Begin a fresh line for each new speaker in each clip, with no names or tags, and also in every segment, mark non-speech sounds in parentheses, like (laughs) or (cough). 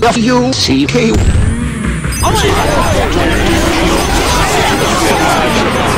W-C-K. Oh my god!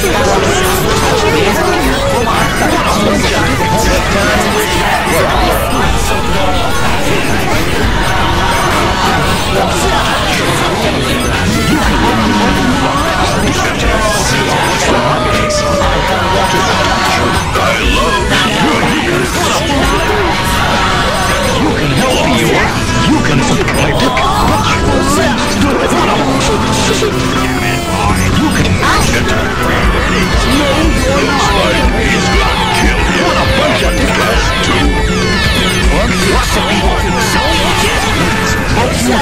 四 (laughs)